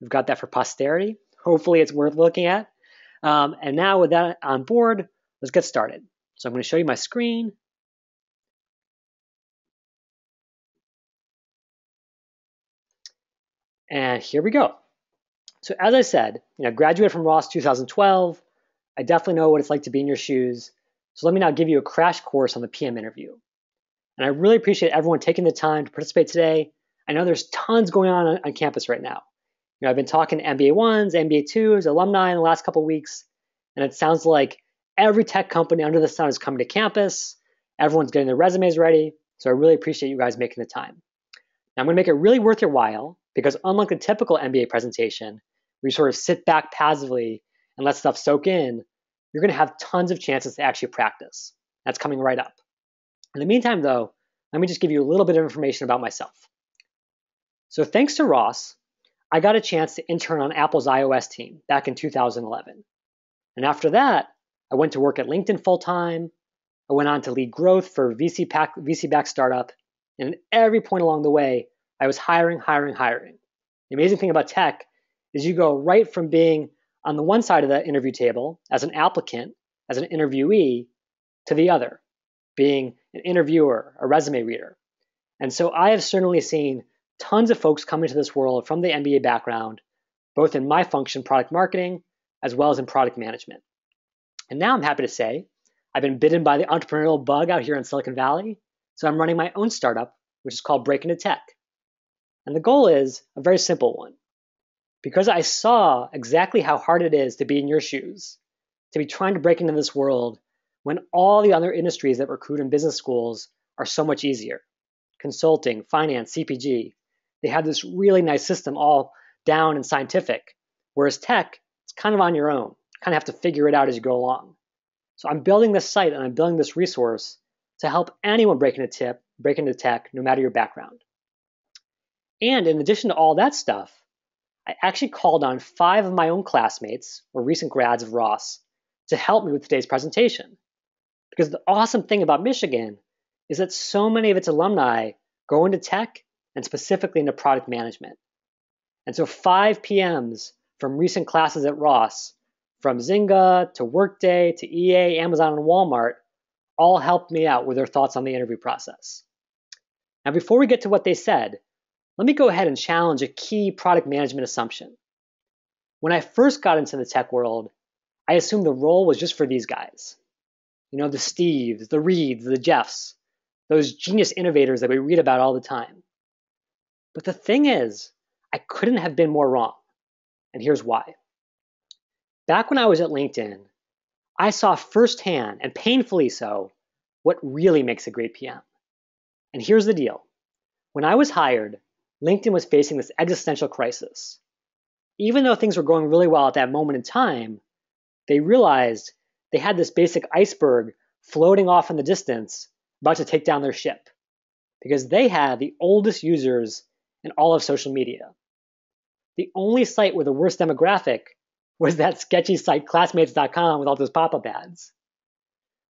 We've got that for posterity. Hopefully, it's worth looking at. Um, and now, with that on board, let's get started. So, I'm going to show you my screen. And here we go. So as I said, you know, graduated from Ross 2012. I definitely know what it's like to be in your shoes. So let me now give you a crash course on the PM interview. And I really appreciate everyone taking the time to participate today. I know there's tons going on on campus right now. You know, I've been talking to MBA ones, MBA twos, alumni in the last couple weeks, and it sounds like every tech company under the sun is coming to campus. Everyone's getting their resumes ready. So I really appreciate you guys making the time. Now I'm going to make it really worth your while because unlike the typical MBA presentation, where you sort of sit back passively and let stuff soak in, you're going to have tons of chances to actually practice. That's coming right up. In the meantime, though, let me just give you a little bit of information about myself. So, thanks to Ross, I got a chance to intern on Apple's iOS team back in 2011. And after that, I went to work at LinkedIn full time. I went on to lead growth for VC pack, VC backed startup. And at every point along the way, I was hiring, hiring, hiring. The amazing thing about tech is you go right from being on the one side of the interview table as an applicant, as an interviewee, to the other, being an interviewer, a resume reader. And so I have certainly seen tons of folks come into this world from the MBA background, both in my function, product marketing, as well as in product management. And now I'm happy to say I've been bitten by the entrepreneurial bug out here in Silicon Valley. So I'm running my own startup, which is called Break into Tech. And the goal is a very simple one because I saw exactly how hard it is to be in your shoes, to be trying to break into this world when all the other industries that recruit in business schools are so much easier. Consulting, finance, CPG, they have this really nice system all down and scientific. Whereas tech, it's kind of on your own, kind of have to figure it out as you go along. So I'm building this site and I'm building this resource to help anyone break into tip, break into tech, no matter your background. And in addition to all that stuff, I actually called on five of my own classmates or recent grads of Ross to help me with today's presentation. Because the awesome thing about Michigan is that so many of its alumni go into tech and specifically into product management. And so, five PMs from recent classes at Ross, from Zynga to Workday to EA, Amazon, and Walmart, all helped me out with their thoughts on the interview process. Now, before we get to what they said, let me go ahead and challenge a key product management assumption. When I first got into the tech world, I assumed the role was just for these guys. You know, the Steves, the Reeds, the Jeffs, those genius innovators that we read about all the time. But the thing is, I couldn't have been more wrong. And here's why. Back when I was at LinkedIn, I saw firsthand, and painfully so, what really makes a great PM. And here's the deal when I was hired, LinkedIn was facing this existential crisis. Even though things were going really well at that moment in time, they realized they had this basic iceberg floating off in the distance about to take down their ship because they had the oldest users in all of social media. The only site with the worst demographic was that sketchy site classmates.com with all those pop up ads.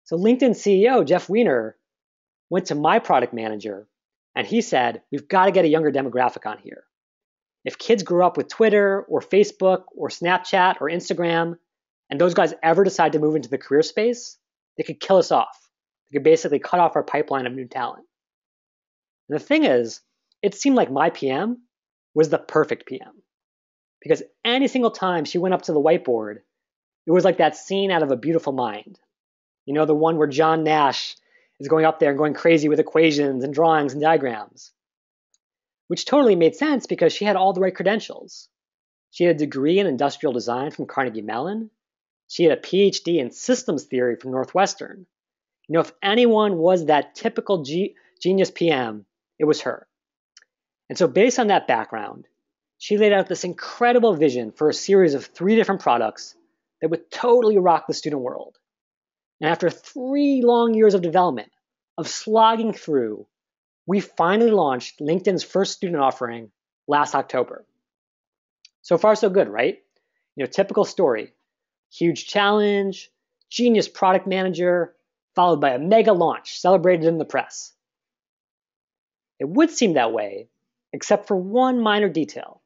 So LinkedIn CEO Jeff Weiner went to my product manager and he said, we've got to get a younger demographic on here. If kids grew up with Twitter or Facebook or Snapchat or Instagram, and those guys ever decide to move into the career space, they could kill us off. They could basically cut off our pipeline of new talent. And the thing is, it seemed like my PM was the perfect PM. Because any single time she went up to the whiteboard, it was like that scene out of A Beautiful Mind. You know, the one where John Nash is going up there and going crazy with equations and drawings and diagrams. Which totally made sense because she had all the right credentials. She had a degree in industrial design from Carnegie Mellon. She had a PhD in systems theory from Northwestern. You know, if anyone was that typical G- genius PM, it was her. And so, based on that background, she laid out this incredible vision for a series of three different products that would totally rock the student world. And after three long years of development, of slogging through, we finally launched LinkedIn's first student offering last October. So far, so good, right? You know, typical story. Huge challenge, genius product manager, followed by a mega launch celebrated in the press. It would seem that way, except for one minor detail.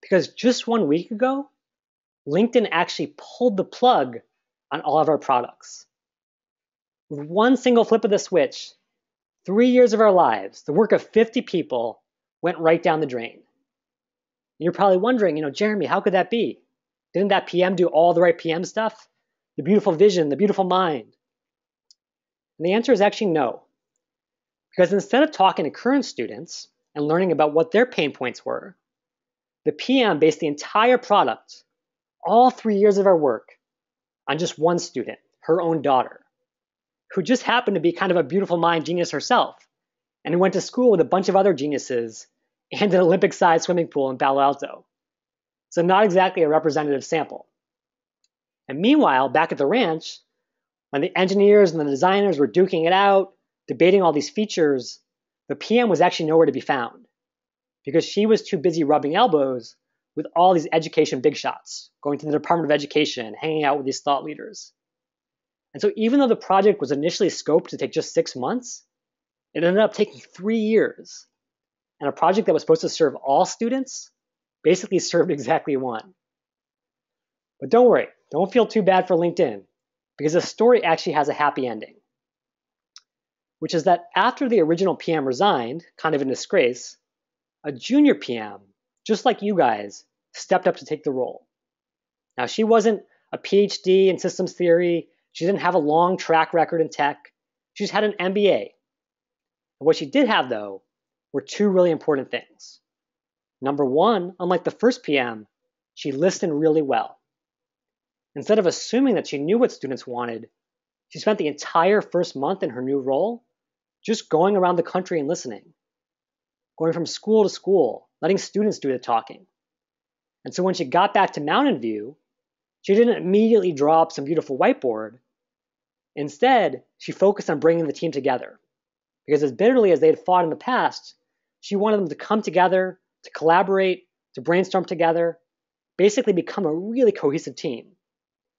Because just one week ago, LinkedIn actually pulled the plug on all of our products. With one single flip of the switch, three years of our lives, the work of 50 people, went right down the drain. And you're probably wondering, you know, Jeremy, how could that be? Didn't that PM do all the right PM stuff? The beautiful vision, the beautiful mind? And the answer is actually no. Because instead of talking to current students and learning about what their pain points were, the PM based the entire product, all three years of our work, on just one student, her own daughter, who just happened to be kind of a beautiful mind genius herself, and who went to school with a bunch of other geniuses and an Olympic sized swimming pool in Palo Alto. So, not exactly a representative sample. And meanwhile, back at the ranch, when the engineers and the designers were duking it out, debating all these features, the PM was actually nowhere to be found because she was too busy rubbing elbows with all these education big shots, going to the Department of Education, hanging out with these thought leaders. And so, even though the project was initially scoped to take just six months, it ended up taking three years. And a project that was supposed to serve all students basically served exactly one. But don't worry, don't feel too bad for LinkedIn, because the story actually has a happy ending, which is that after the original PM resigned, kind of in disgrace, a junior PM, just like you guys, stepped up to take the role. Now, she wasn't a PhD in systems theory, she didn't have a long track record in tech, she just had an MBA. And what she did have, though, were two really important things. Number one, unlike the first PM, she listened really well. Instead of assuming that she knew what students wanted, she spent the entire first month in her new role just going around the country and listening going from school to school, letting students do the talking. And so when she got back to Mountain View, she didn't immediately draw up some beautiful whiteboard. Instead, she focused on bringing the team together. Because as bitterly as they had fought in the past, she wanted them to come together, to collaborate, to brainstorm together, basically become a really cohesive team.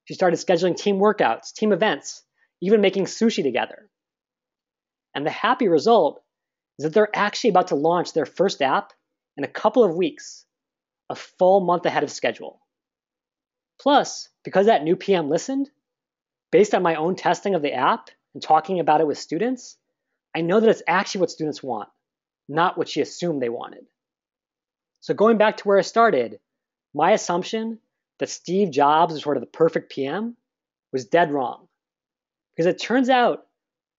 She started scheduling team workouts, team events, even making sushi together. And the happy result is that they're actually about to launch their first app in a couple of weeks, a full month ahead of schedule. Plus, because that new PM listened, based on my own testing of the app and talking about it with students, I know that it's actually what students want, not what she assumed they wanted. So, going back to where I started, my assumption that Steve Jobs was sort of the perfect PM was dead wrong. Because it turns out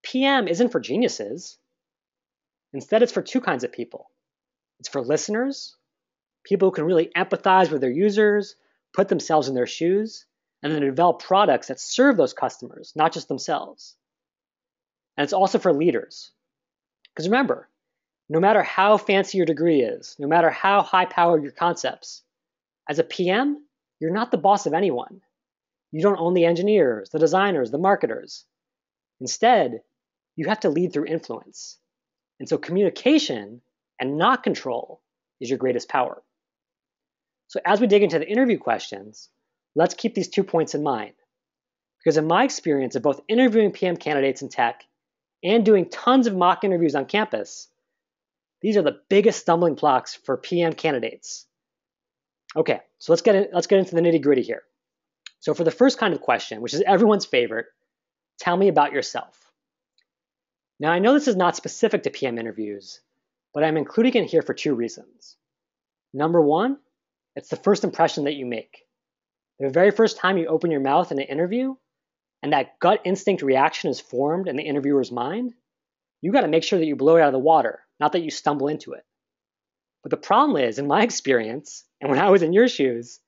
PM isn't for geniuses, Instead, it's for two kinds of people it's for listeners, people who can really empathize with their users, put themselves in their shoes, and then develop products that serve those customers, not just themselves. And it's also for leaders. Because remember, no matter how fancy your degree is, no matter how high powered your concepts, as a PM, you're not the boss of anyone. You don't own the engineers, the designers, the marketers. Instead, you have to lead through influence. And so communication and not control is your greatest power. So as we dig into the interview questions, let's keep these two points in mind. Because in my experience of both interviewing PM candidates in tech and doing tons of mock interviews on campus, these are the biggest stumbling blocks for PM candidates. Okay, so let's get in, let's get into the nitty gritty here. So for the first kind of question, which is everyone's favorite, tell me about yourself. Now, I know this is not specific to PM interviews, but I'm including it here for two reasons. Number one, it's the first impression that you make. The very first time you open your mouth in an interview, and that gut instinct reaction is formed in the interviewer's mind, you got to make sure that you blow it out of the water, not that you stumble into it. But the problem is, in my experience, and when I was in your shoes,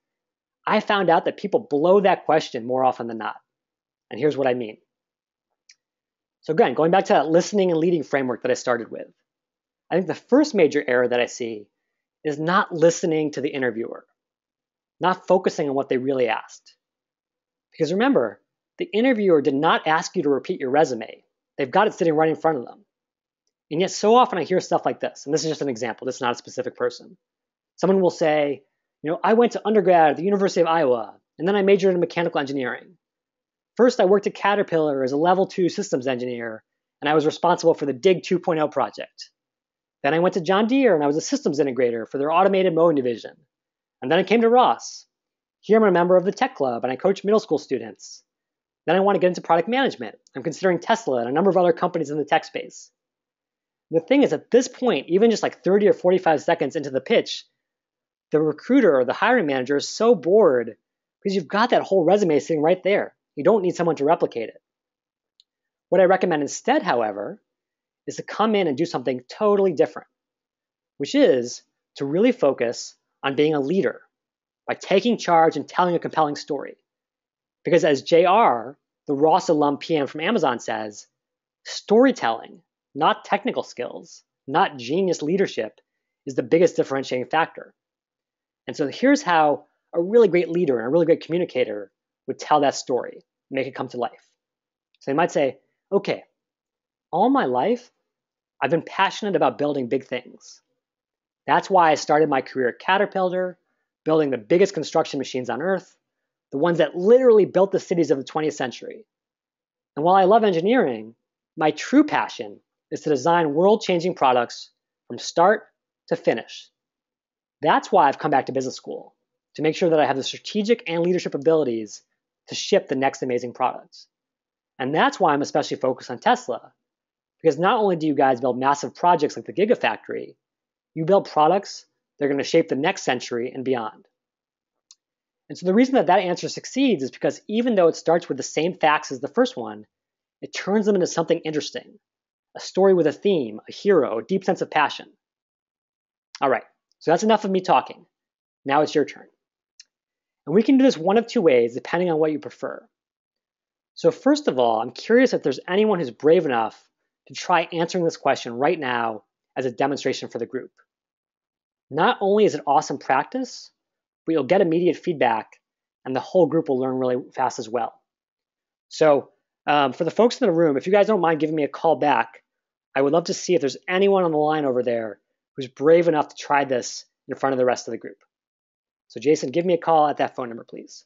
I found out that people blow that question more often than not. And here's what I mean. So again, going back to that listening and leading framework that I started with, I think the first major error that I see is not listening to the interviewer, not focusing on what they really asked. Because remember, the interviewer did not ask you to repeat your resume. They've got it sitting right in front of them. And yet, so often I hear stuff like this, and this is just an example, this is not a specific person. Someone will say, you know, I went to undergrad at the University of Iowa, and then I majored in mechanical engineering. First, I worked at Caterpillar as a level two systems engineer, and I was responsible for the DIG 2.0 project. Then I went to John Deere and I was a systems integrator for their automated mowing division. And then I came to Ross. Here I'm a member of the tech club and I coach middle school students. Then I want to get into product management. I'm considering Tesla and a number of other companies in the tech space. The thing is, at this point, even just like 30 or 45 seconds into the pitch, the recruiter or the hiring manager is so bored because you've got that whole resume sitting right there. You don't need someone to replicate it. What I recommend instead, however, is to come in and do something totally different, which is to really focus on being a leader by taking charge and telling a compelling story. Because as JR, the Ross alum PM from Amazon says, storytelling, not technical skills, not genius leadership, is the biggest differentiating factor. And so here's how a really great leader and a really great communicator would tell that story, make it come to life. So they might say, okay, all my life, I've been passionate about building big things. That's why I started my career at Caterpillar, building the biggest construction machines on earth, the ones that literally built the cities of the 20th century. And while I love engineering, my true passion is to design world changing products from start to finish. That's why I've come back to business school, to make sure that I have the strategic and leadership abilities to ship the next amazing products. And that's why I'm especially focused on Tesla, because not only do you guys build massive projects like the Gigafactory, you build products that are going to shape the next century and beyond. And so the reason that that answer succeeds is because even though it starts with the same facts as the first one, it turns them into something interesting a story with a theme, a hero, a deep sense of passion. All right, so that's enough of me talking. Now it's your turn. And we can do this one of two ways, depending on what you prefer. So, first of all, I'm curious if there's anyone who's brave enough to try answering this question right now as a demonstration for the group. Not only is it awesome practice, but you'll get immediate feedback and the whole group will learn really fast as well. So, um, for the folks in the room, if you guys don't mind giving me a call back, I would love to see if there's anyone on the line over there who's brave enough to try this in front of the rest of the group. So, Jason, give me a call at that phone number, please.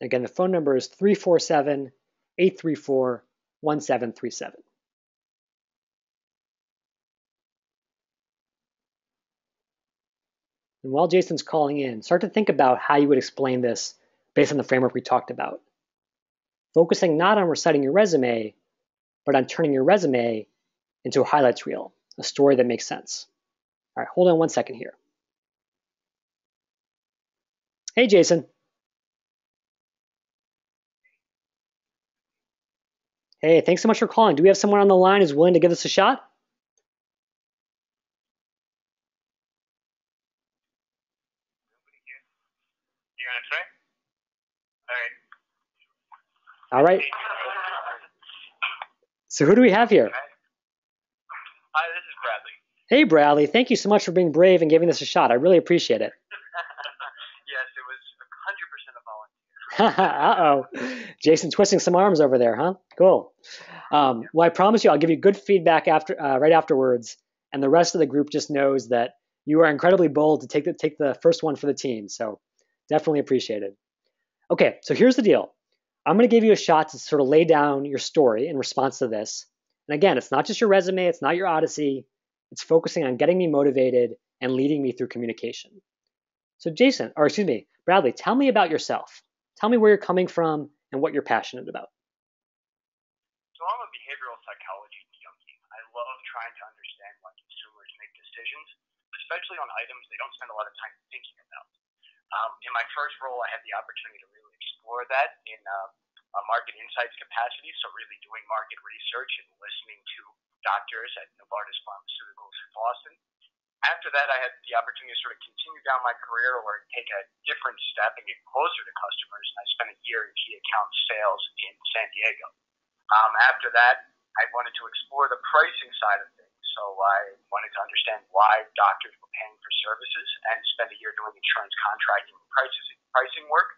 Again, the phone number is 347 834 1737. And while Jason's calling in, start to think about how you would explain this based on the framework we talked about. Focusing not on reciting your resume, but on turning your resume into a highlights reel, a story that makes sense. All right, hold on one second here. Hey, Jason. Hey, thanks so much for calling. Do we have someone on the line who's willing to give us a shot? All right. So who do we have here? Hi, this is Bradley. Hey, Bradley. Thank you so much for being brave and giving this a shot. I really appreciate it. yes, it was 100% a volunteer. Uh-oh. Jason twisting some arms over there, huh? Cool. Um, well, I promise you I'll give you good feedback after uh, right afterwards, and the rest of the group just knows that you are incredibly bold to take the, take the first one for the team. So definitely appreciated. Okay, so here's the deal. I'm going to give you a shot to sort of lay down your story in response to this. And again, it's not just your resume, it's not your Odyssey. It's focusing on getting me motivated and leading me through communication. So, Jason, or excuse me, Bradley, tell me about yourself. Tell me where you're coming from and what you're passionate about. So, I'm a behavioral psychology junkie. I love trying to understand why consumers make decisions, especially on items they don't spend a lot of time thinking about. Um, in my first role, I had the opportunity to really explore that in uh, a market insights capacity, so really doing market research and listening to doctors at Novartis Pharmaceuticals in Boston. After that, I had the opportunity to sort of continue down my career or take a different step and get closer to customers. And I spent a year in key account sales in San Diego. Um, after that, I wanted to explore the pricing side of things. So I wanted to understand why doctors were paying for services and spent a year doing insurance contracting and pricing, pricing work.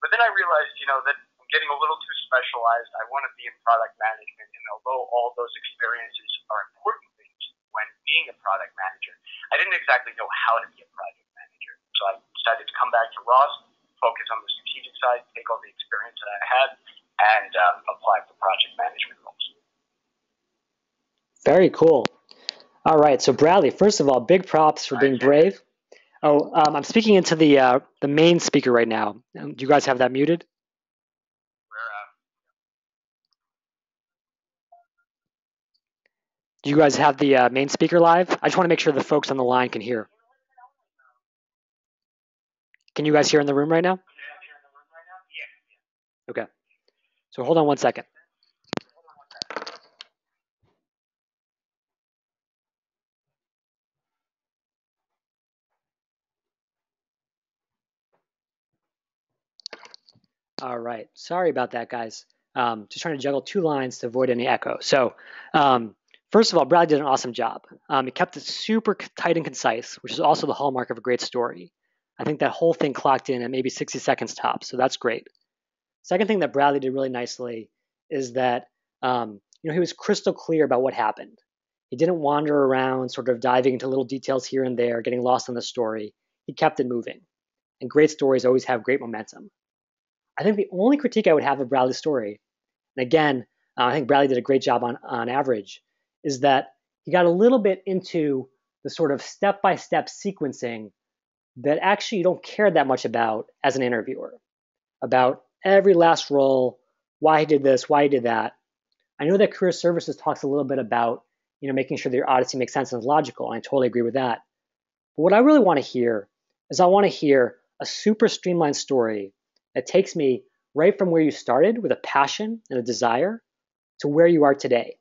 But then I realized, you know, that I'm getting a little too specialized. I want to be in product management. And although all those experiences are important things when being a product manager, I didn't exactly know how to be a project manager. So I decided to come back to Ross, focus on the strategic side, take all the experience that I had, and um, apply for project management roles. Very cool. All right, so Bradley, first of all, big props for being brave. Oh, um, I'm speaking into the uh, the main speaker right now. Do you guys have that muted? Do you guys have the uh, main speaker live? I just want to make sure the folks on the line can hear. Can you guys hear in the room right now? Okay. So hold on one second. All right. Sorry about that, guys. Um, just trying to juggle two lines to avoid any echo. So, um, first of all, Bradley did an awesome job. Um, he kept it super tight and concise, which is also the hallmark of a great story. I think that whole thing clocked in at maybe 60 seconds top, so that's great. Second thing that Bradley did really nicely is that um, you know he was crystal clear about what happened. He didn't wander around, sort of diving into little details here and there, getting lost in the story. He kept it moving, and great stories always have great momentum. I think the only critique I would have of Bradley's story, and again, uh, I think Bradley did a great job on, on average, is that he got a little bit into the sort of step by step sequencing that actually you don't care that much about as an interviewer, about every last role, why he did this, why he did that. I know that career services talks a little bit about you know making sure that your odyssey makes sense and is logical, and I totally agree with that. But what I really want to hear is I want to hear a super streamlined story that takes me right from where you started with a passion and a desire to where you are today.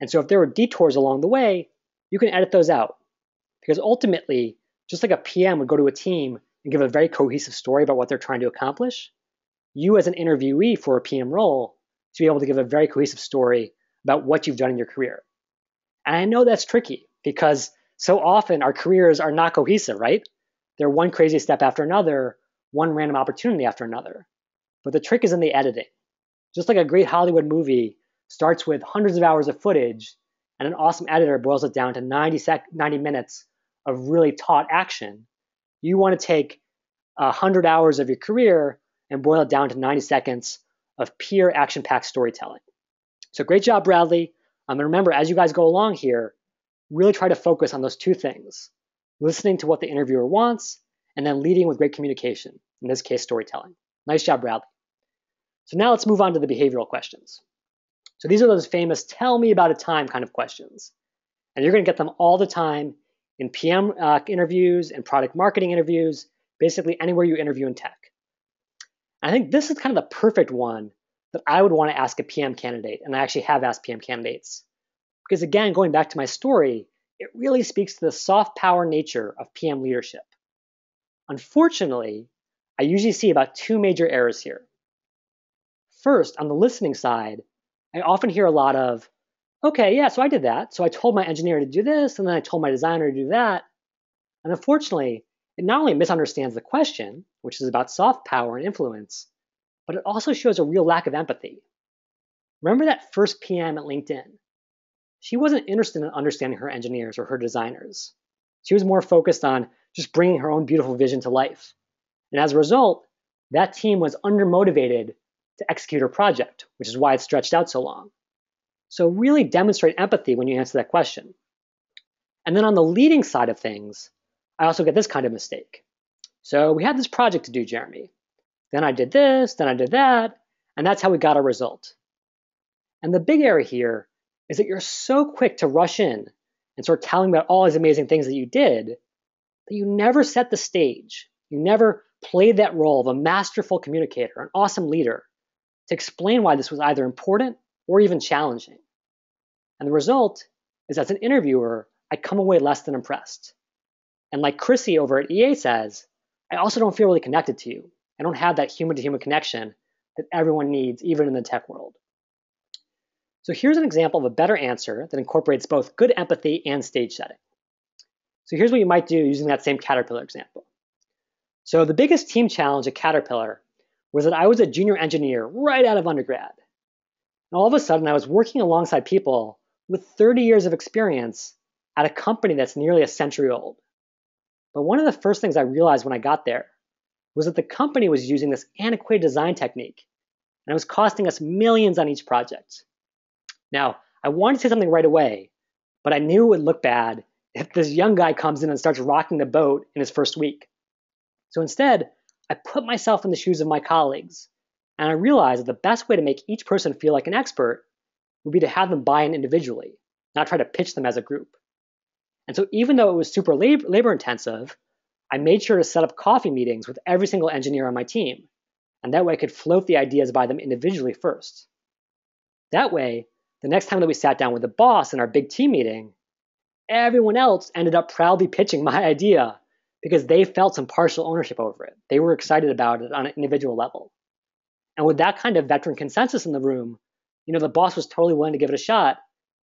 And so if there were detours along the way, you can edit those out. Because ultimately, just like a PM would go to a team and give a very cohesive story about what they're trying to accomplish, you as an interviewee for a PM role to be able to give a very cohesive story about what you've done in your career. And I know that's tricky because so often our careers are not cohesive, right? They're one crazy step after another, one random opportunity after another. But the trick is in the editing. Just like a great Hollywood movie starts with hundreds of hours of footage, and an awesome editor boils it down to 90, sec- 90 minutes of really taut action, you want to take 100 hours of your career and boil it down to 90 seconds of pure action packed storytelling. So great job, Bradley. Um, and remember, as you guys go along here, really try to focus on those two things listening to what the interviewer wants and then leading with great communication, in this case, storytelling. Nice job, Bradley. So now let's move on to the behavioral questions. So these are those famous tell me about a time kind of questions. And you're going to get them all the time in PM uh, interviews and product marketing interviews, basically anywhere you interview in tech. I think this is kind of the perfect one that I would want to ask a PM candidate, and I actually have asked PM candidates. Because again, going back to my story, it really speaks to the soft power nature of PM leadership. Unfortunately, I usually see about two major errors here. First, on the listening side, I often hear a lot of, okay, yeah, so I did that. So I told my engineer to do this, and then I told my designer to do that. And unfortunately, it not only misunderstands the question, which is about soft power and influence, but it also shows a real lack of empathy. Remember that first PM at LinkedIn? She wasn't interested in understanding her engineers or her designers. She was more focused on just bringing her own beautiful vision to life. And as a result, that team was undermotivated to execute her project, which is why it stretched out so long. So really demonstrate empathy when you answer that question. And then on the leading side of things, I also get this kind of mistake. So we had this project to do, Jeremy. Then I did this, then I did that, and that's how we got our result. And the big error here is that you're so quick to rush in and start telling about all these amazing things that you did you never set the stage. You never played that role of a masterful communicator, an awesome leader, to explain why this was either important or even challenging. And the result is, as an interviewer, I come away less than impressed. And like Chrissy over at EA says, I also don't feel really connected to you. I don't have that human to human connection that everyone needs, even in the tech world. So here's an example of a better answer that incorporates both good empathy and stage setting. So here's what you might do using that same Caterpillar example. So the biggest team challenge at Caterpillar was that I was a junior engineer right out of undergrad. And all of a sudden, I was working alongside people with 30 years of experience at a company that's nearly a century old. But one of the first things I realized when I got there was that the company was using this antiquated design technique, and it was costing us millions on each project. Now, I wanted to say something right away, but I knew it would look bad if this young guy comes in and starts rocking the boat in his first week. So instead, I put myself in the shoes of my colleagues, and I realized that the best way to make each person feel like an expert would be to have them buy in individually, not try to pitch them as a group. And so even though it was super labor, labor intensive, I made sure to set up coffee meetings with every single engineer on my team. And that way I could float the ideas by them individually first. That way, the next time that we sat down with the boss in our big team meeting, everyone else ended up proudly pitching my idea because they felt some partial ownership over it. They were excited about it on an individual level. And with that kind of veteran consensus in the room, you know, the boss was totally willing to give it a shot,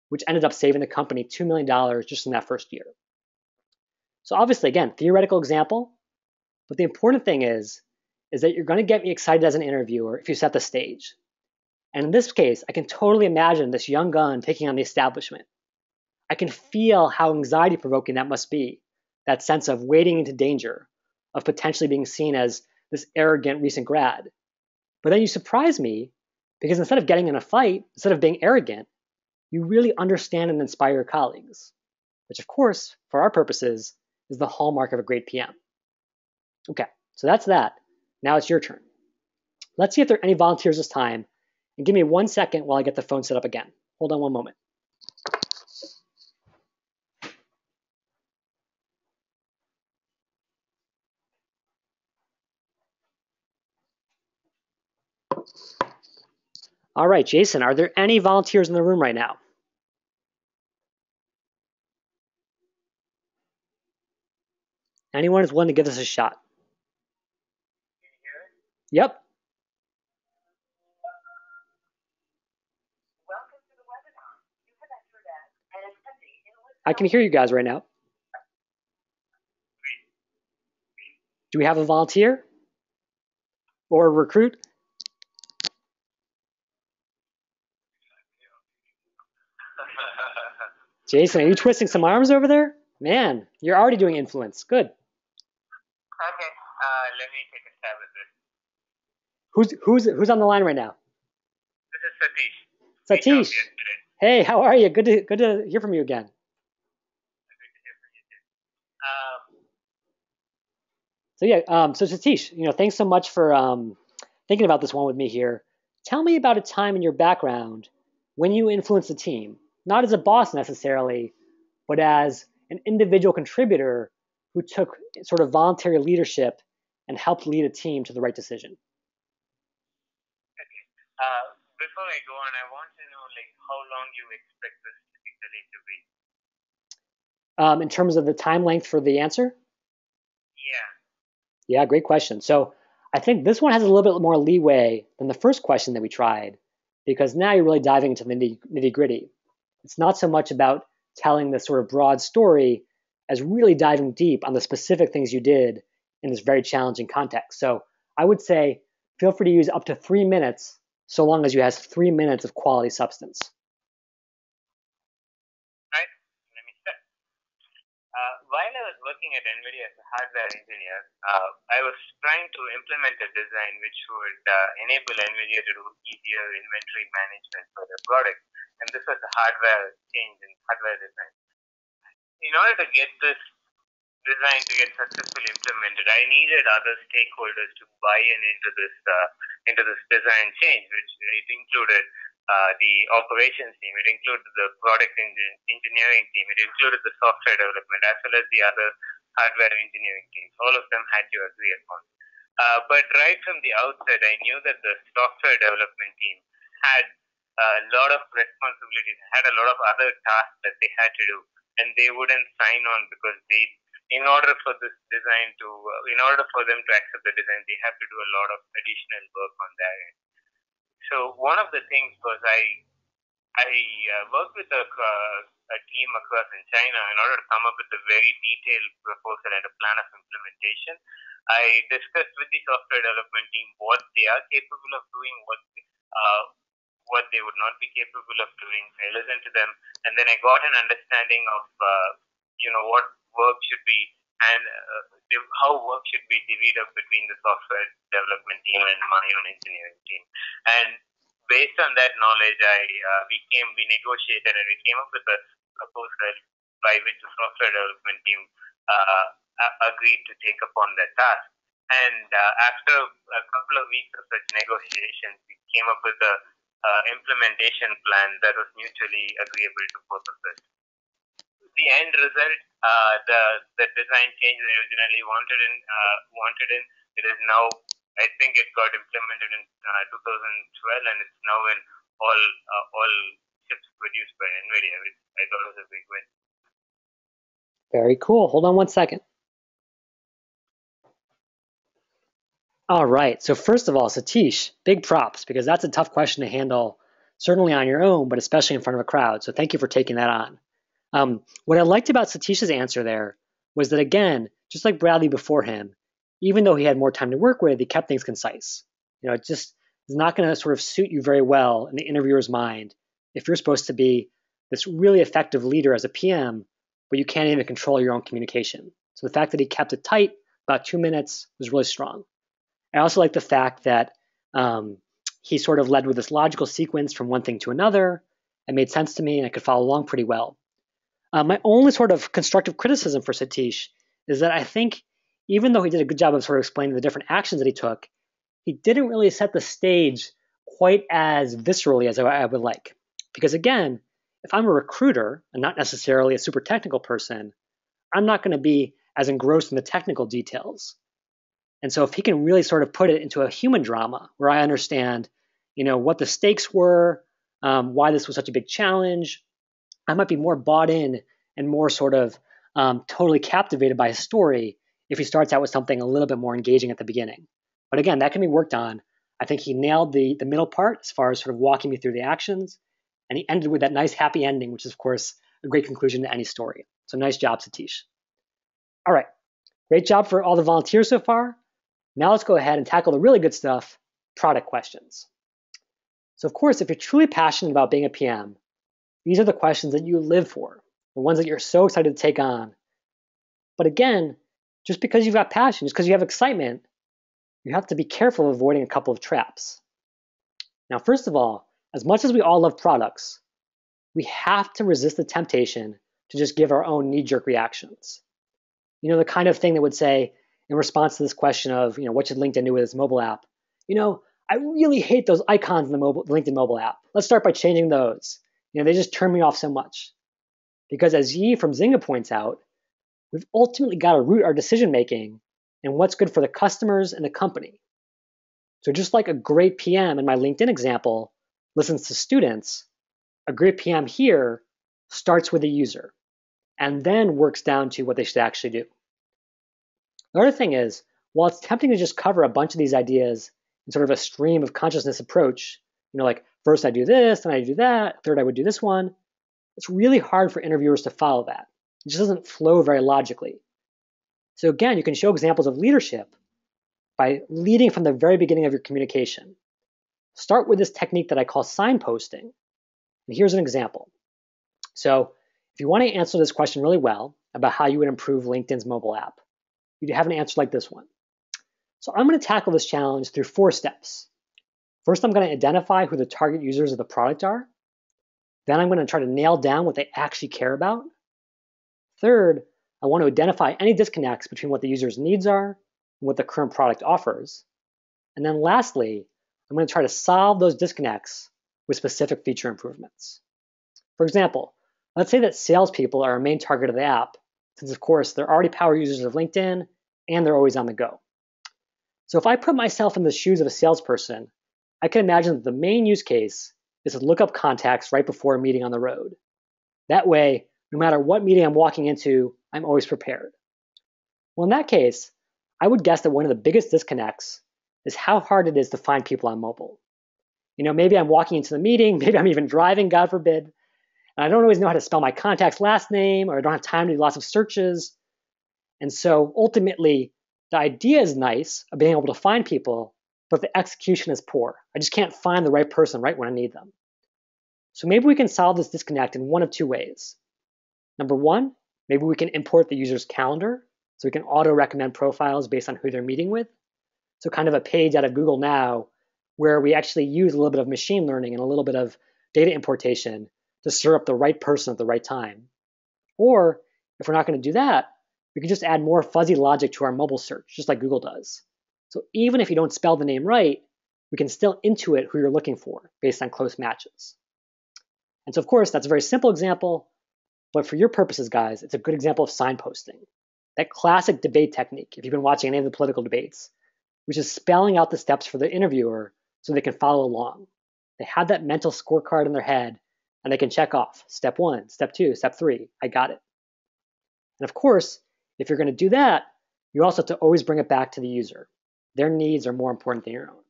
which ended up saving the company $2 million just in that first year. So obviously, again, theoretical example, but the important thing is, is that you're going to get me excited as an interviewer if you set the stage. And in this case, I can totally imagine this young gun taking on the establishment. I can feel how anxiety provoking that must be that sense of wading into danger, of potentially being seen as this arrogant recent grad. But then you surprise me because instead of getting in a fight, instead of being arrogant, you really understand and inspire your colleagues, which, of course, for our purposes, is the hallmark of a great PM. Okay, so that's that. Now it's your turn. Let's see if there are any volunteers this time, and give me one second while I get the phone set up again. Hold on one moment. All right, Jason, are there any volunteers in the room right now? Anyone is willing to give this a shot? Yep. I can hear you guys right now. Do we have a volunteer or a recruit? Jason, are you twisting some arms over there? Man, you're already doing influence. Good. Okay, uh, let me take a stab at this. Who's who's who's on the line right now? This is Satish. Satish. Hey, how are you? Good to good to hear from you again. Um, so yeah, um, so Satish, you know, thanks so much for um, thinking about this one with me here. Tell me about a time in your background when you influenced a team not as a boss necessarily, but as an individual contributor who took sort of voluntary leadership and helped lead a team to the right decision. Okay. Uh, before I go on, I want to know like how long you expect this typically to be. Um, in terms of the time length for the answer? Yeah. Yeah, great question. So I think this one has a little bit more leeway than the first question that we tried because now you're really diving into the nitty gritty. It's not so much about telling the sort of broad story as really diving deep on the specific things you did in this very challenging context. So I would say feel free to use up to three minutes so long as you have three minutes of quality substance. Right. Let me start. Uh, while I was working at NVIDIA as a hardware engineer, uh, I was trying to implement a design which would uh, enable NVIDIA to do easier inventory management for their product and this was a hardware change in hardware design. In order to get this design to get successfully implemented, I needed other stakeholders to buy in into this uh, into this design change, which it included uh, the operations team, it included the product engin- engineering team, it included the software development, as well as the other hardware engineering teams. All of them had to agree upon. Uh, but right from the outset, I knew that the software development team had a lot of responsibilities, had a lot of other tasks that they had to do, and they wouldn't sign on because they, in order for this design to, uh, in order for them to accept the design, they have to do a lot of additional work on their end. So one of the things was I, I uh, worked with a, uh, a team across in China in order to come up with a very detailed proposal and a plan of implementation. I discussed with the software development team what they are capable of doing, what uh, what they would not be capable of doing. I listened to them, and then I got an understanding of uh, you know what work should be and uh, how work should be divvied up between the software development team and my own engineering team. And based on that knowledge, I uh, we came, we negotiated, and we came up with a proposal by which the software development team uh, agreed to take upon that task. And uh, after a couple of weeks of such negotiations, we came up with a implementation plan that was mutually agreeable to both of us. The end result, uh, the the design change I originally wanted in uh, wanted in, it is now I think it got implemented in uh, 2012 and it's now in all uh, all chips produced by NVIDIA, which I thought was a big win. Very cool. Hold on one second. All right. So first of all, Satish, big props because that's a tough question to handle, certainly on your own, but especially in front of a crowd. So thank you for taking that on. Um, what I liked about Satish's answer there was that again, just like Bradley before him, even though he had more time to work with, he kept things concise. You know, it just is not going to sort of suit you very well in the interviewer's mind if you're supposed to be this really effective leader as a PM, but you can't even control your own communication. So the fact that he kept it tight, about two minutes, was really strong. I also like the fact that um, he sort of led with this logical sequence from one thing to another. It made sense to me and I could follow along pretty well. Uh, my only sort of constructive criticism for Satish is that I think even though he did a good job of sort of explaining the different actions that he took, he didn't really set the stage quite as viscerally as I would like. Because again, if I'm a recruiter and not necessarily a super technical person, I'm not going to be as engrossed in the technical details. And so if he can really sort of put it into a human drama where I understand, you know, what the stakes were, um, why this was such a big challenge, I might be more bought in and more sort of um, totally captivated by a story if he starts out with something a little bit more engaging at the beginning. But again, that can be worked on. I think he nailed the the middle part as far as sort of walking me through the actions, and he ended with that nice happy ending, which is of course a great conclusion to any story. So nice job, Satish. All right, great job for all the volunteers so far. Now let's go ahead and tackle the really good stuff, product questions. So of course, if you're truly passionate about being a PM, these are the questions that you live for, the ones that you're so excited to take on. But again, just because you've got passion, just because you have excitement, you have to be careful of avoiding a couple of traps. Now, first of all, as much as we all love products, we have to resist the temptation to just give our own knee jerk reactions. You know, the kind of thing that would say, in response to this question of, you know, what should LinkedIn do with its mobile app? You know, I really hate those icons in the mobile, LinkedIn mobile app. Let's start by changing those. You know, they just turn me off so much. Because as Yi from Zynga points out, we've ultimately got to root our decision making in what's good for the customers and the company. So just like a great PM in my LinkedIn example listens to students, a great PM here starts with the user and then works down to what they should actually do. The other thing is, while it's tempting to just cover a bunch of these ideas in sort of a stream of consciousness approach, you know, like first I do this, then I do that, third I would do this one, it's really hard for interviewers to follow that. It just doesn't flow very logically. So again, you can show examples of leadership by leading from the very beginning of your communication. Start with this technique that I call signposting. And here's an example. So if you want to answer this question really well about how you would improve LinkedIn's mobile app, you'd have an answer like this one. So I'm going to tackle this challenge through four steps. First, I'm going to identify who the target users of the product are. Then I'm going to try to nail down what they actually care about. Third, I want to identify any disconnects between what the user's needs are and what the current product offers. And then lastly, I'm going to try to solve those disconnects with specific feature improvements. For example, let's say that salespeople are our main target of the app, since of course they're already power users of LinkedIn and they're always on the go. So if I put myself in the shoes of a salesperson, I can imagine that the main use case is to look up contacts right before a meeting on the road. That way, no matter what meeting I'm walking into, I'm always prepared. Well, in that case, I would guess that one of the biggest disconnects is how hard it is to find people on mobile. You know, maybe I'm walking into the meeting, maybe I'm even driving, God forbid, and I don't always know how to spell my contact's last name, or I don't have time to do lots of searches. And so ultimately, the idea is nice of being able to find people, but the execution is poor. I just can't find the right person right when I need them. So maybe we can solve this disconnect in one of two ways. Number one, maybe we can import the user's calendar So we can auto recommend profiles based on who they're meeting with. So kind of a page out of Google Now where we actually use a little bit of machine learning and a little bit of data importation to serve up the right person at the right time. Or if we're not going to do that, we can just add more fuzzy logic to our mobile search, just like Google does. So even if you don't spell the name right, we can still intuit who you're looking for based on close matches. And so, of course, that's a very simple example, but for your purposes, guys, it's a good example of signposting. That classic debate technique, if you've been watching any of the political debates, which is spelling out the steps for the interviewer so they can follow along. They have that mental scorecard in their head and they can check off step one, step two, step three, I got it. And of course, if you're going to do that, you also have to always bring it back to the user. Their needs are more important than your own.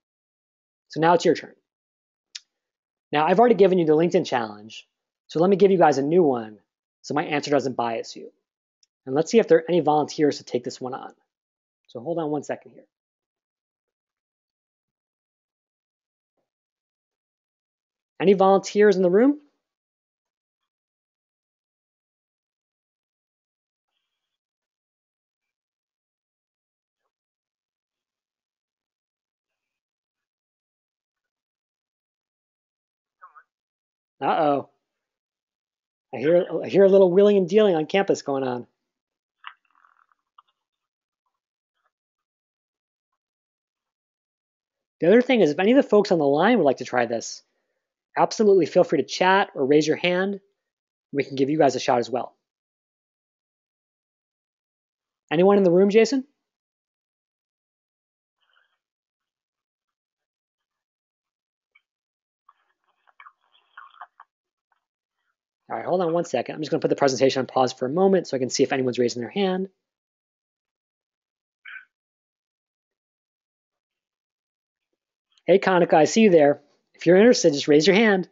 So now it's your turn. Now, I've already given you the LinkedIn challenge, so let me give you guys a new one so my answer doesn't bias you. And let's see if there are any volunteers to take this one on. So hold on one second here. Any volunteers in the room? Uh-oh. I hear I hear a little wheeling and dealing on campus going on. The other thing is if any of the folks on the line would like to try this, absolutely feel free to chat or raise your hand. We can give you guys a shot as well. Anyone in the room, Jason? All right, hold on one second. I'm just going to put the presentation on pause for a moment so I can see if anyone's raising their hand. Hey, Kanika, I see you there. If you're interested, just raise your hand.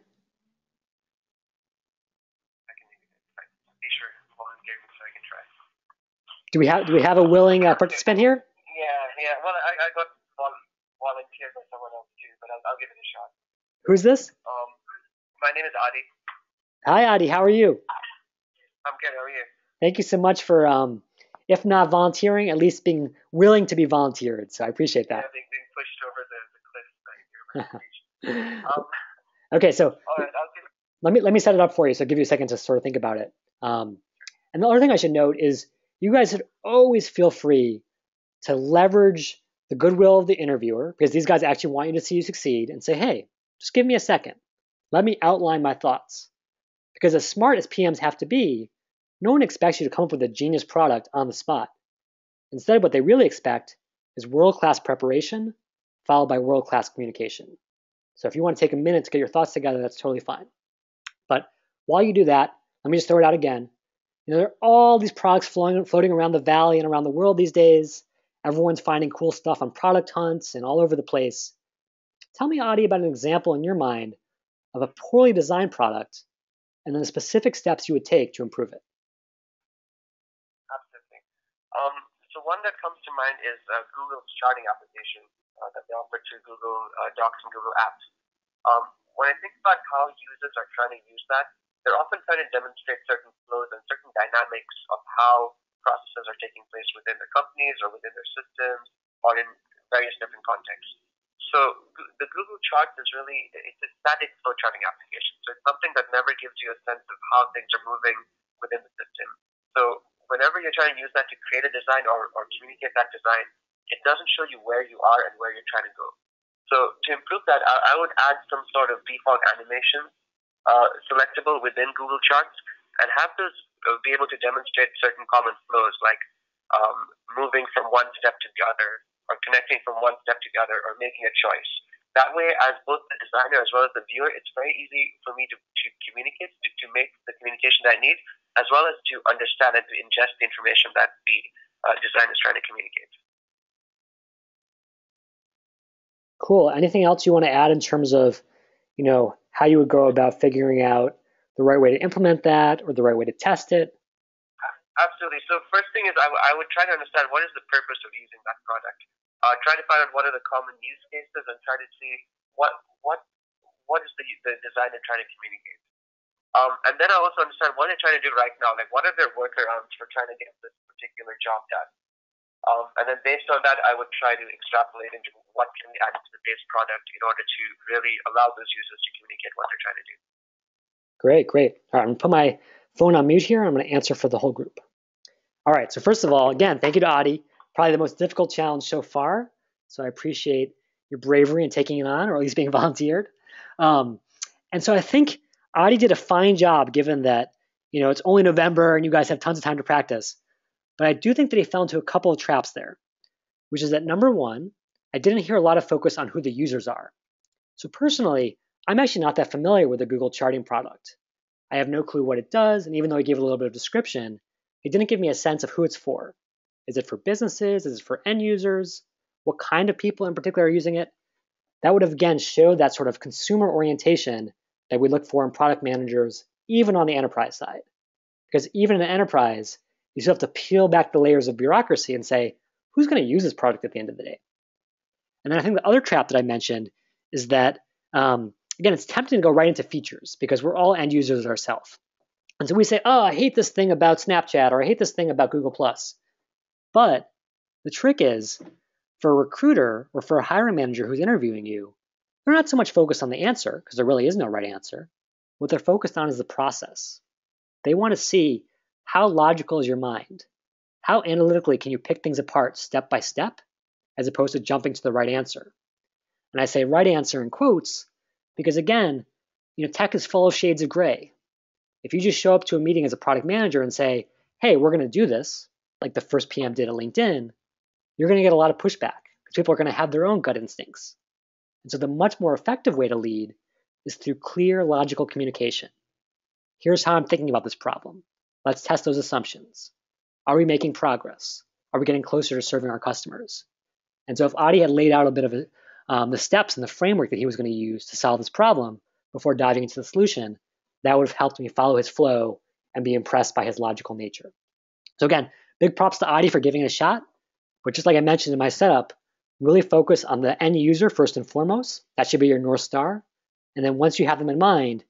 Do we have do we have a willing uh, participant here? Yeah, yeah. Well, I, I got volunteered by someone else too, but I'll, I'll give it a shot. Who's this? Um, my name is Adi. Hi, Adi. How are you? I'm good. How are you? Thank you so much for, um, if not volunteering, at least being willing to be volunteered. So I appreciate that. Yeah, being, being pushed over the, the cliff. um, okay, so right, let me let me set it up for you. So I'll give you a second to sort of think about it. Um, and the other thing I should note is you guys should always feel free to leverage the goodwill of the interviewer because these guys actually want you to see you succeed and say, hey, just give me a second. Let me outline my thoughts. Because as smart as PMs have to be, no one expects you to come up with a genius product on the spot. Instead, what they really expect is world class preparation followed by world class communication. So if you want to take a minute to get your thoughts together, that's totally fine. But while you do that, let me just throw it out again. You know, there are all these products floating, floating around the valley and around the world these days. Everyone's finding cool stuff on product hunts and all over the place. Tell me, Adi, about an example in your mind of a poorly designed product and then the specific steps you would take to improve it. Absolutely. Um, so one that comes to mind is uh, Google's charting application uh, that they offer to Google uh, Docs and Google Apps. Um, when I think about how users are trying to use that, they're often trying to demonstrate certain flows and certain dynamics of how processes are taking place within their companies or within their systems or in various different contexts. So the Google Charts is really it's a static flow charting application. So it's something that never gives you a sense of how things are moving within the system. So whenever you're trying to use that to create a design or, or communicate that design, it doesn't show you where you are and where you're trying to go. So to improve that, I, I would add some sort of default animation uh, selectable within Google Charts and have those uh, be able to demonstrate certain common flows like um, moving from one step to the other, or connecting from one step to the other or making a choice. That way, as both the designer as well as the viewer, it's very easy for me to, to communicate, to, to make the communication that I need, as well as to understand and to ingest the information that the uh, designer is trying to communicate. Cool. Anything else you want to add in terms of, you know, how you would go about figuring out the right way to implement that or the right way to test it? Absolutely. So first thing is I, w- I would try to understand what is the purpose of using that product. Uh, try to find out what are the common use cases and try to see what what what is the, the designer trying to communicate. Um, and then I also understand what they're trying to do right now. Like what are their workarounds for trying to get this particular job done. Um, and then based on that, I would try to extrapolate into what can we add to the base product in order to really allow those users to communicate what they're trying to do. Great, great. All right, I'm gonna put my phone on mute here. I'm gonna answer for the whole group. All right, so first of all, again, thank you to Adi. Probably the most difficult challenge so far. So I appreciate your bravery in taking it on, or at least being volunteered. Um, and so I think Adi did a fine job given that, you know, it's only November and you guys have tons of time to practice. But I do think that he fell into a couple of traps there, which is that number one, I didn't hear a lot of focus on who the users are. So personally, I'm actually not that familiar with the Google charting product. I have no clue what it does, and even though he gave a little bit of description, he didn't give me a sense of who it's for. Is it for businesses? Is it for end users? What kind of people in particular are using it? That would have again showed that sort of consumer orientation that we look for in product managers, even on the enterprise side. Because even in an enterprise, you still have to peel back the layers of bureaucracy and say, who's going to use this product at the end of the day? And then I think the other trap that I mentioned is that, um, again, it's tempting to go right into features because we're all end users ourselves. And so we say, oh, I hate this thing about Snapchat or I hate this thing about Google. Plus. But the trick is for a recruiter or for a hiring manager who's interviewing you, they're not so much focused on the answer because there really is no right answer. What they're focused on is the process. They want to see how logical is your mind? How analytically can you pick things apart step by step as opposed to jumping to the right answer? And I say right answer in quotes because again, you know, tech is full of shades of gray. If you just show up to a meeting as a product manager and say, "Hey, we're going to do this," like the first PM did at LinkedIn, you're going to get a lot of pushback because people are going to have their own gut instincts. And so the much more effective way to lead is through clear logical communication. Here's how I'm thinking about this problem. Let's test those assumptions. Are we making progress? Are we getting closer to serving our customers? And so if Adi had laid out a bit of a, um, the steps and the framework that he was going to use to solve this problem before diving into the solution, that would have helped me follow his flow and be impressed by his logical nature. So again, big props to Adi for giving it a shot. But just like I mentioned in my setup, really focus on the end user first and foremost. That should be your North Star. And then once you have them in mind,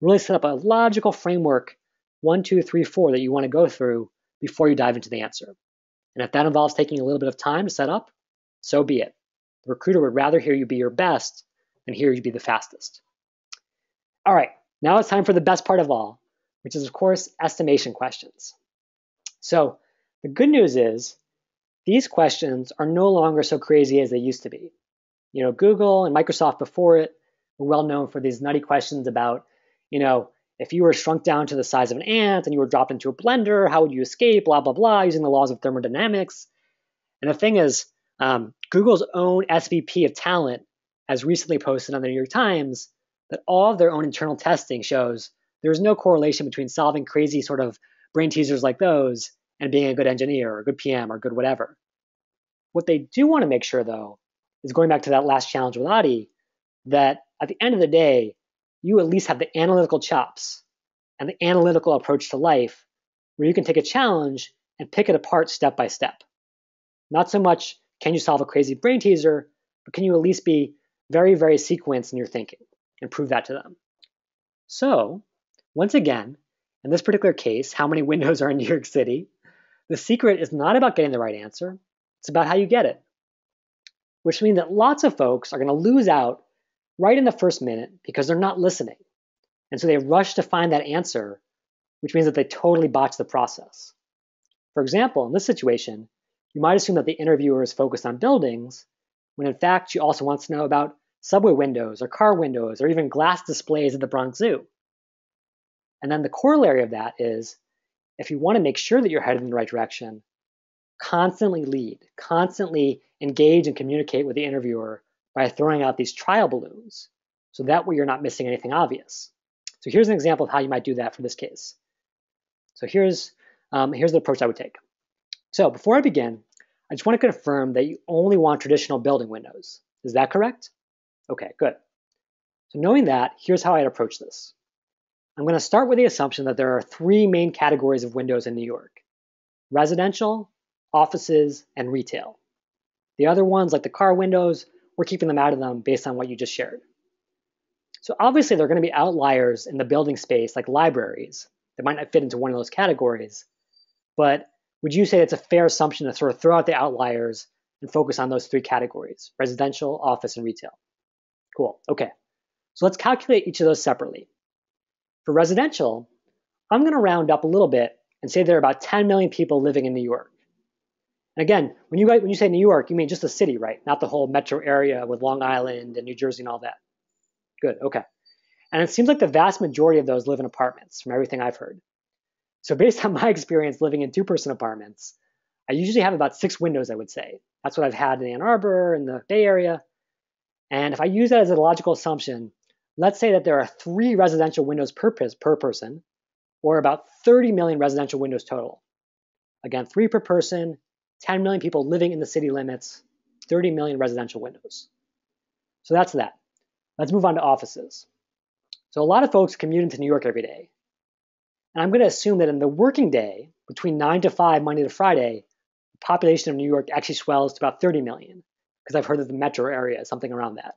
really set up a logical framework one, two, three, four that you want to go through before you dive into the answer. And if that involves taking a little bit of time to set up, so be it. The recruiter would rather hear you be your best than hear you be the fastest. All right, now it's time for the best part of all, which is, of course, estimation questions. So the good news is these questions are no longer so crazy as they used to be. You know, Google and Microsoft before it were well known for these nutty questions about, you know, if you were shrunk down to the size of an ant and you were dropped into a blender, how would you escape? Blah, blah, blah, using the laws of thermodynamics. And the thing is, um, Google's own SVP of talent has recently posted on the New York Times that all of their own internal testing shows there's no correlation between solving crazy sort of brain teasers like those and being a good engineer or a good PM or good whatever. What they do want to make sure, though, is going back to that last challenge with Adi, that at the end of the day, you at least have the analytical chops and the analytical approach to life where you can take a challenge and pick it apart step by step. Not so much can you solve a crazy brain teaser, but can you at least be very, very sequenced in your thinking and prove that to them? So, once again, in this particular case, how many windows are in New York City? The secret is not about getting the right answer, it's about how you get it. Which means that lots of folks are going to lose out right in the first minute because they're not listening. And so they rush to find that answer, which means that they totally botch the process. For example, in this situation, you might assume that the interviewer is focused on buildings, when in fact she also wants to know about subway windows or car windows or even glass displays at the Bronx Zoo. And then the corollary of that is if you want to make sure that you're headed in the right direction, constantly lead, constantly engage and communicate with the interviewer by throwing out these trial balloons. So that way you're not missing anything obvious. So here's an example of how you might do that for this case. So here's, um, here's the approach I would take. So before I begin, I just want to confirm that you only want traditional building windows. Is that correct? Okay, good. So knowing that, here's how I'd approach this. I'm going to start with the assumption that there are three main categories of windows in New York. Residential, offices, and retail. The other ones, like the car windows, we're keeping them out of them based on what you just shared. So obviously there are going to be outliers in the building space like libraries that might not fit into one of those categories, but would you say it's a fair assumption to sort of throw out the outliers and focus on those three categories residential, office, and retail? Cool. Okay. So let's calculate each of those separately. For residential, I'm going to round up a little bit and say there are about 10 million people living in New York. And again, when you when you say New York, you mean just the city, right? Not the whole metro area with Long Island and New Jersey and all that. Good. Okay. And it seems like the vast majority of those live in apartments, from everything I've heard. So based on my experience living in two-person apartments, I usually have about six windows. I would say that's what I've had in Ann Arbor and the Bay Area. And if I use that as a logical assumption, let's say that there are three residential windows per, per person, or about 30 million residential windows total. Again, three per person, 10 million people living in the city limits, 30 million residential windows. So that's that. Let's move on to offices. So a lot of folks commute into New York every day. And I'm going to assume that in the working day, between 9 to 5, Monday to Friday, the population of New York actually swells to about 30 million, because I've heard that the metro area something around that.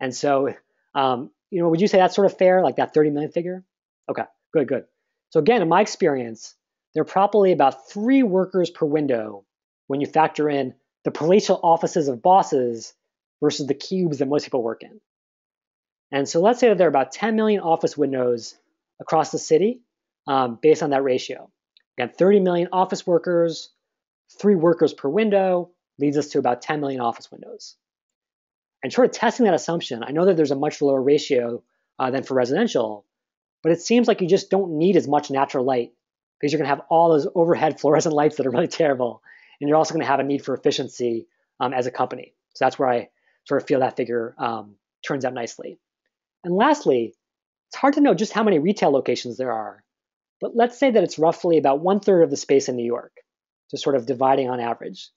And so, um, you know, would you say that's sort of fair, like that 30 million figure? Okay, good, good. So again, in my experience, there are probably about three workers per window when you factor in the palatial offices of bosses versus the cubes that most people work in. And so let's say that there are about 10 million office windows across the city um, based on that ratio. Again, 30 million office workers, three workers per window leads us to about 10 million office windows. And sort of testing that assumption, I know that there's a much lower ratio uh, than for residential, but it seems like you just don't need as much natural light because you're going to have all those overhead fluorescent lights that are really terrible. And you're also going to have a need for efficiency um, as a company. So that's where I sort of feel that figure um, turns out nicely. And lastly, it's hard to know just how many retail locations there are, but let's say that it's roughly about one third of the space in New York, just sort of dividing on average.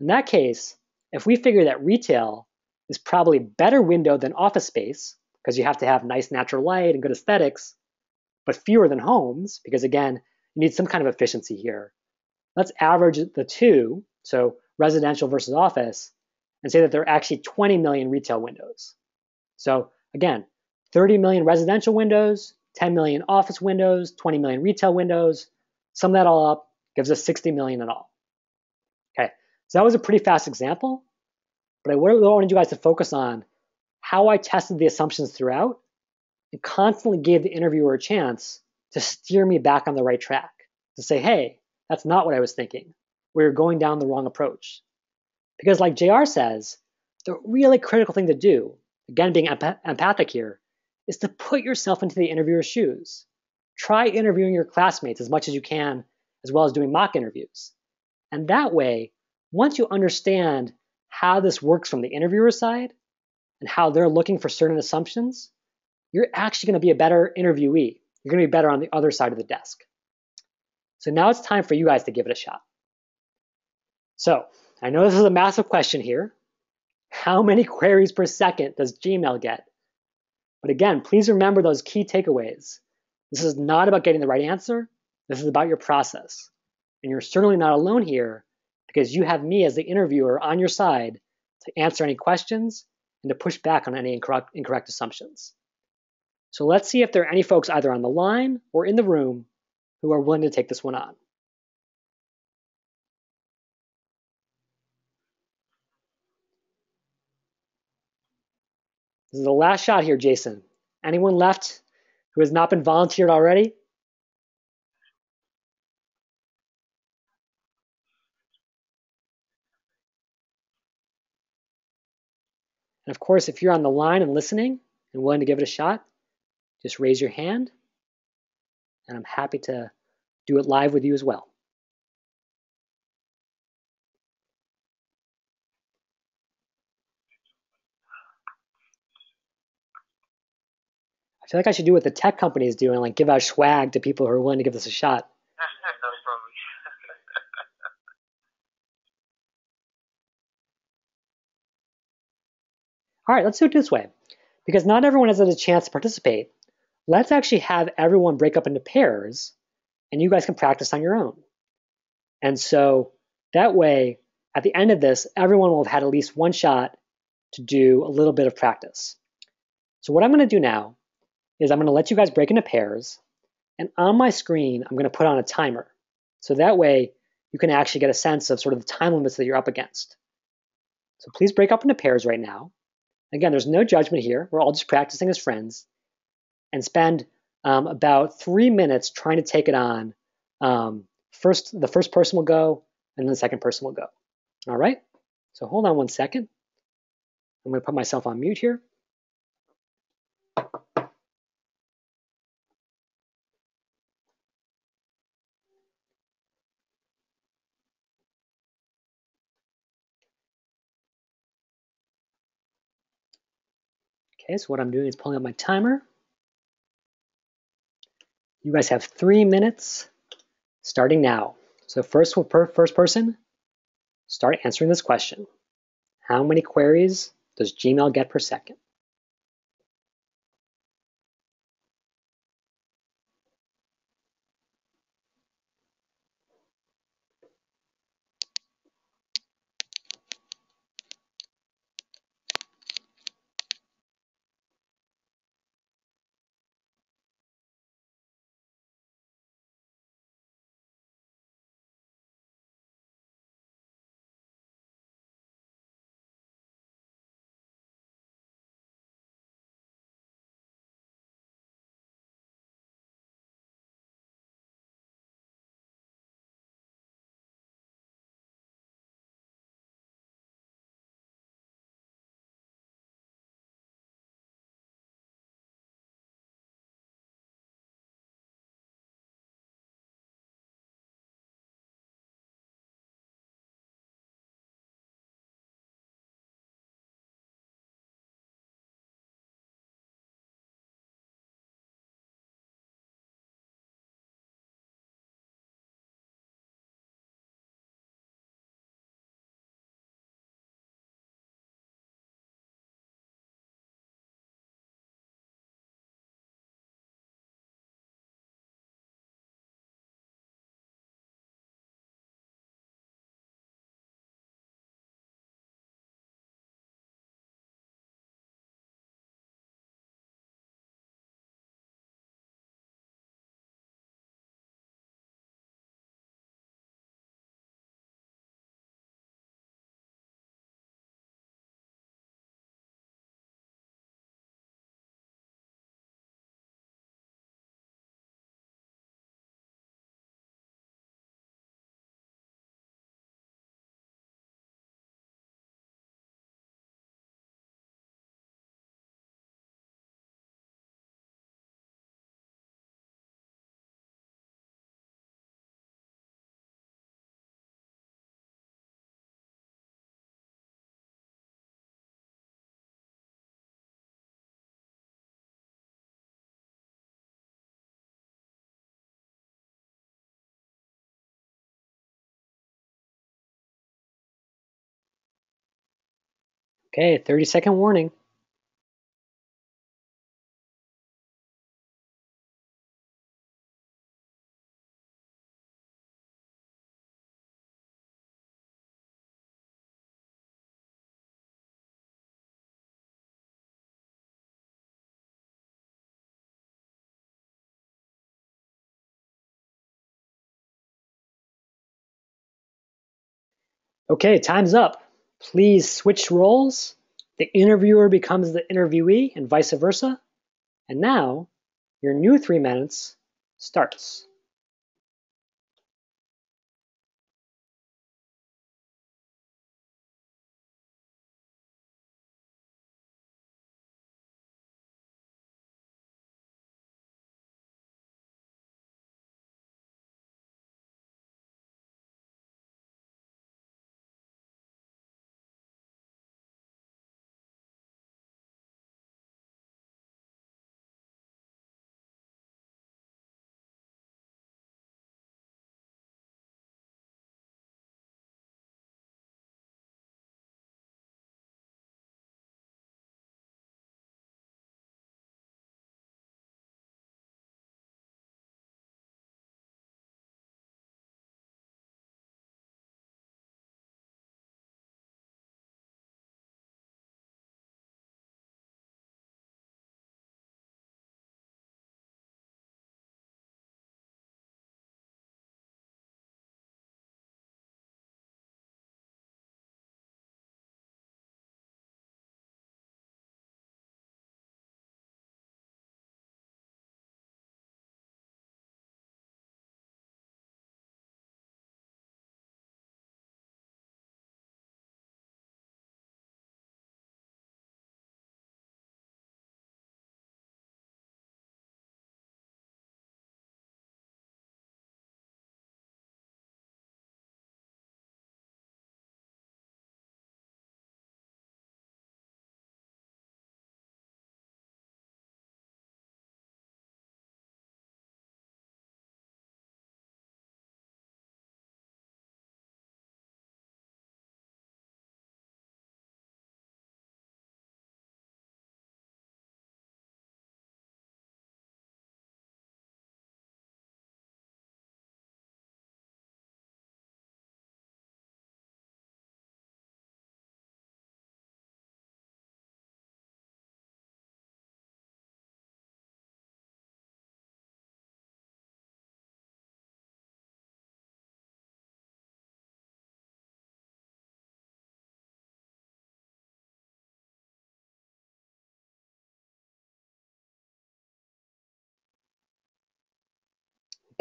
In that case, if we figure that retail is probably better window than office space, because you have to have nice natural light and good aesthetics, but fewer than homes, because again, you need some kind of efficiency here. Let's average the two, so residential versus office, and say that there are actually 20 million retail windows. So again, 30 million residential windows, 10 million office windows, 20 million retail windows. Sum that all up, gives us 60 million in all. So that was a pretty fast example, but I really wanted you guys to focus on how I tested the assumptions throughout and constantly gave the interviewer a chance to steer me back on the right track, to say, hey, that's not what I was thinking. We are going down the wrong approach. Because, like JR says, the really critical thing to do, again, being empath- empathic here, is to put yourself into the interviewer's shoes. Try interviewing your classmates as much as you can, as well as doing mock interviews. And that way, once you understand how this works from the interviewer side and how they're looking for certain assumptions, you're actually going to be a better interviewee. You're going to be better on the other side of the desk. So now it's time for you guys to give it a shot. So I know this is a massive question here. How many queries per second does Gmail get? But again, please remember those key takeaways. This is not about getting the right answer. This is about your process. And you're certainly not alone here because you have me as the interviewer on your side to answer any questions and to push back on any incorrect, incorrect assumptions. So let's see if there are any folks either on the line or in the room who are willing to take this one on. This is the last shot here, Jason. Anyone left who has not been volunteered already? And of course, if you're on the line and listening and willing to give it a shot, just raise your hand, and I'm happy to do it live with you as well. I feel like I should do what the tech companies do and like give out swag to people who are willing to give this a shot. All right, let's do it this way. Because not everyone has had a chance to participate, let's actually have everyone break up into pairs and you guys can practice on your own. And so that way, at the end of this, everyone will have had at least one shot to do a little bit of practice. So what I'm going to do now is I'm going to let you guys break into pairs. And on my screen, I'm going to put on a timer. So that way, you can actually get a sense of sort of the time limits that you're up against. So please break up into pairs right now. Again, there's no judgment here. We're all just practicing as friends. And spend um, about three minutes trying to take it on. Um, first, the first person will go, and then the second person will go. All right? So hold on one second. I'm going to put myself on mute here. Okay, so what I'm doing is pulling up my timer. You guys have three minutes starting now. So first, first person, start answering this question. How many queries does Gmail get per second? Okay, 30 second warning. Okay, time's up. Please switch roles. The interviewer becomes the interviewee and vice versa. And now your new three minutes starts.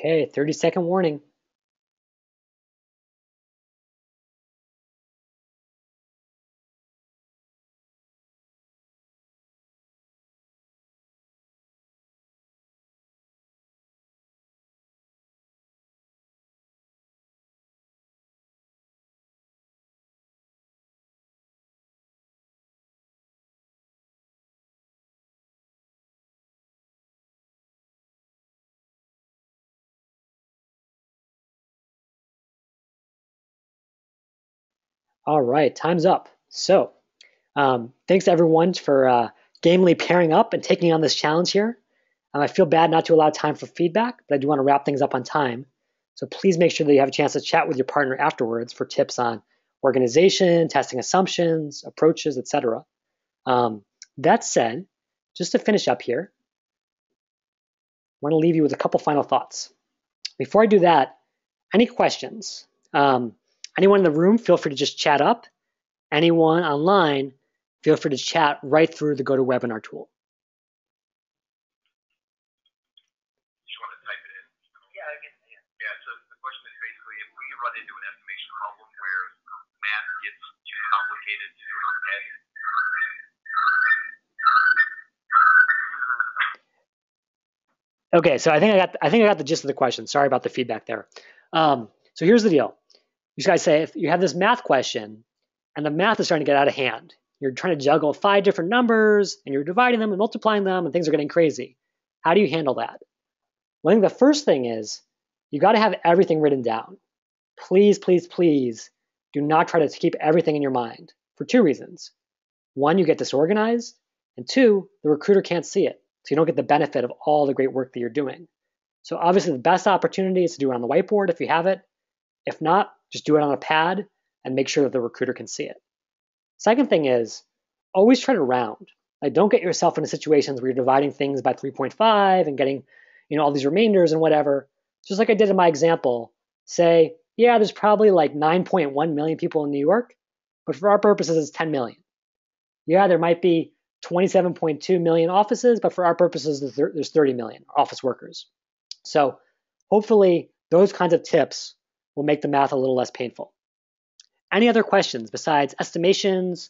Okay, 30 second warning. All right, time's up. So, um, thanks everyone for uh, gamely pairing up and taking on this challenge here. Um, I feel bad not to allow time for feedback, but I do want to wrap things up on time. So please make sure that you have a chance to chat with your partner afterwards for tips on organization, testing assumptions, approaches, etc. Um, that said, just to finish up here, I want to leave you with a couple final thoughts. Before I do that, any questions? Um, Anyone in the room, feel free to just chat up. Anyone online, feel free to chat right through the GoToWebinar tool. Yeah, Yeah, so the question is basically if we run into an estimation problem where math gets too complicated to do in head. Okay, so I think I got I think I got the gist of the question. Sorry about the feedback there. Um, so here's the deal. You guys say if you have this math question and the math is starting to get out of hand, you're trying to juggle five different numbers and you're dividing them and multiplying them and things are getting crazy. How do you handle that? Well, I think the first thing is you got to have everything written down. Please, please, please do not try to keep everything in your mind for two reasons. One, you get disorganized, and two, the recruiter can't see it. So you don't get the benefit of all the great work that you're doing. So obviously the best opportunity is to do it on the whiteboard if you have it. If not, just do it on a pad and make sure that the recruiter can see it. Second thing is always try to round. Like don't get yourself into situations where you're dividing things by 3.5 and getting, you know, all these remainders and whatever. Just like I did in my example, say, yeah, there's probably like 9.1 million people in New York, but for our purposes, it's 10 million. Yeah, there might be 27.2 million offices, but for our purposes, there's 30 million office workers. So hopefully those kinds of tips will make the math a little less painful. Any other questions besides estimations,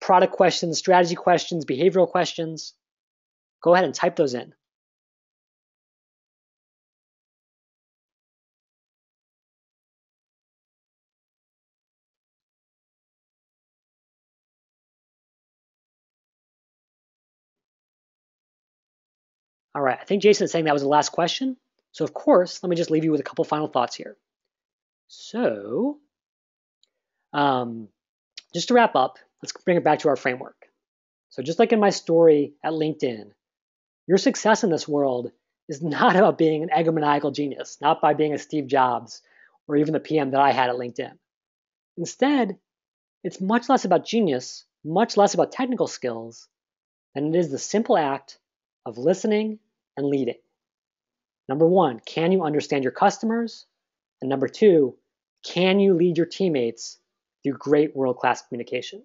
product questions, strategy questions, behavioral questions? Go ahead and type those in. All right, I think Jason is saying that was the last question. So of course, let me just leave you with a couple final thoughts here. So, um, just to wrap up, let's bring it back to our framework. So, just like in my story at LinkedIn, your success in this world is not about being an egomaniacal genius, not by being a Steve Jobs or even the PM that I had at LinkedIn. Instead, it's much less about genius, much less about technical skills, than it is the simple act of listening and leading. Number one, can you understand your customers? And number two, can you lead your teammates through great world class communication?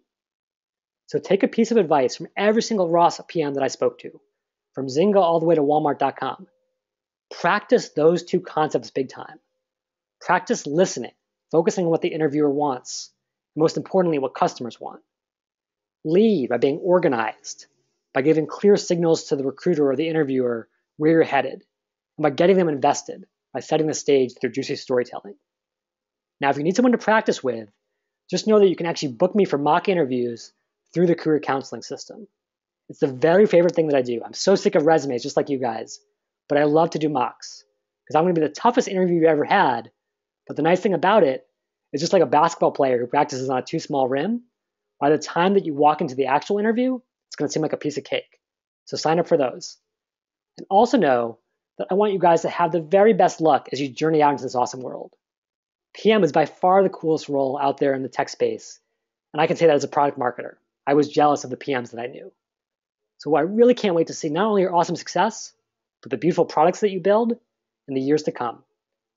So take a piece of advice from every single Ross PM that I spoke to, from Zynga all the way to Walmart.com. Practice those two concepts big time. Practice listening, focusing on what the interviewer wants, and most importantly, what customers want. Lead by being organized, by giving clear signals to the recruiter or the interviewer where you're headed, and by getting them invested by setting the stage through juicy storytelling. Now, if you need someone to practice with, just know that you can actually book me for mock interviews through the career counseling system. It's the very favorite thing that I do. I'm so sick of resumes, just like you guys, but I love to do mocks because I'm going to be the toughest interview you've ever had. But the nice thing about it is just like a basketball player who practices on a too small rim. By the time that you walk into the actual interview, it's going to seem like a piece of cake. So sign up for those. And also know that I want you guys to have the very best luck as you journey out into this awesome world. PM is by far the coolest role out there in the tech space. And I can say that as a product marketer. I was jealous of the PMs that I knew. So I really can't wait to see not only your awesome success, but the beautiful products that you build in the years to come.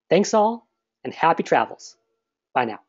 Thanks all, and happy travels. Bye now.